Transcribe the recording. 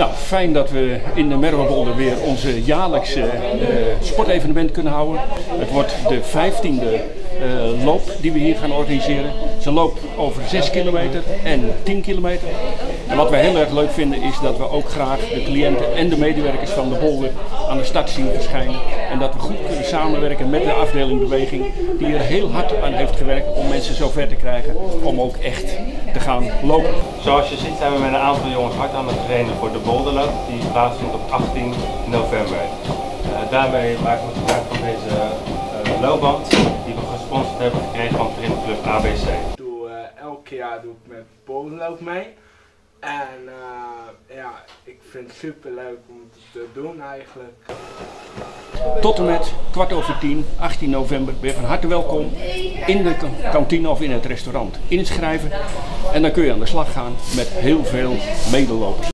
Nou, fijn dat we in de Merwebolder weer onze jaarlijkse uh, sportevenement kunnen houden. Het wordt de vijftiende uh, loop die we hier gaan organiseren. Ze loop over 6 kilometer en 10 kilometer. En wat wij heel erg leuk vinden is dat we ook graag de cliënten en de medewerkers van de bolder aan de start zien verschijnen. En dat we goed kunnen samenwerken met de afdeling beweging die er heel hard aan heeft gewerkt om mensen zover te krijgen om ook echt te gaan lopen. Zoals je ziet zijn we met een aantal jongens hard aan het trainen voor de bolderloop die plaatsvindt op 18 november. Uh, daarmee maken we gebruik van deze uh, loopband die we gesponsord hebben gekregen van Printclub ABC. Ik doe, uh, elk jaar doe ik met bolderloop mee. En ja, ik vind het super leuk om te doen eigenlijk. Tot en met kwart over tien, 18 november, ben je van harte welkom in de kantine of in het restaurant. Inschrijven en dan kun je aan de slag gaan met heel veel medelopers.